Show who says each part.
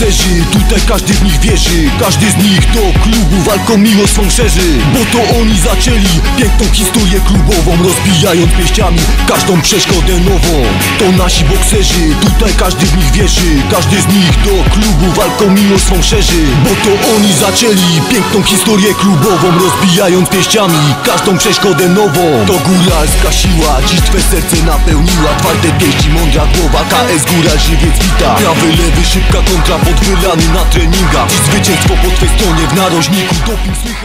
Speaker 1: Tutaj każdy w nich wierzy. Każdy z nich do klubu walką miło swą szerzy Bo to oni zaczęli. Piękną historię klubową Rozbijając pięściami każdą przeszkodę nową. To nasi bokserzy Tutaj każdy w nich wierzy. Każdy z nich do klubu walką miło swą szerzy Bo to oni zaczęli. Piękną historię klubową Rozbijając pięściami każdą przeszkodę nową. To góralska siła Dziś twe serce napełniła. Twarde pięści, mądra głowa KS Góral żywiec wita. Prawy, lewy, szybka kontra Podwylany na treningach. Dziś zwycięstwo po twej stronie W narożniku 更多拼死。